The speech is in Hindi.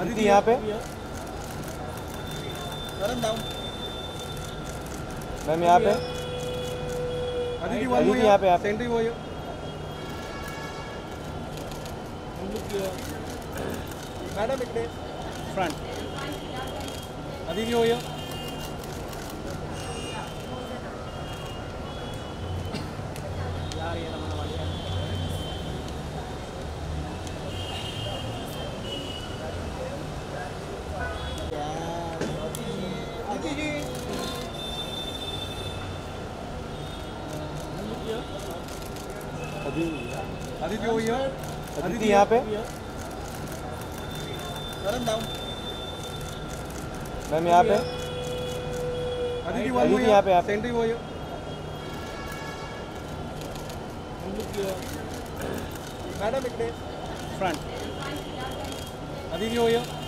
अदिति यहाँ पे. मैम यहाँ पे more यहाँ पे, यहाँ पे। Sentry over here. Madam इकडे. Front. Aditi over here. Aditi over here. Aditi यहाँ पे. मैम यहाँ पे more Aditi यहाँ पे। Sentry over here. Madam इकडे. Front. Aditi over here.